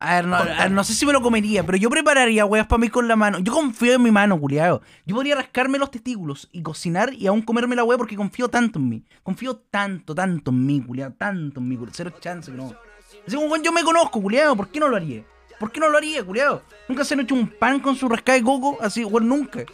A ver, no, a ver, no sé si me lo comería, pero yo prepararía weas para mí con la mano. Yo confío en mi mano, culiado. Yo podría rascarme los testículos y cocinar y aún comerme la wea porque confío tanto en mí. Confío tanto, tanto en mí, culiado. Tanto en mí, culiado. Cero chance que no. Así como yo me conozco, culiado. ¿Por qué no lo haría? ¿Por qué no lo haría, culiado? Nunca se han hecho un pan con su rascada de coco. Así, weón, nunca.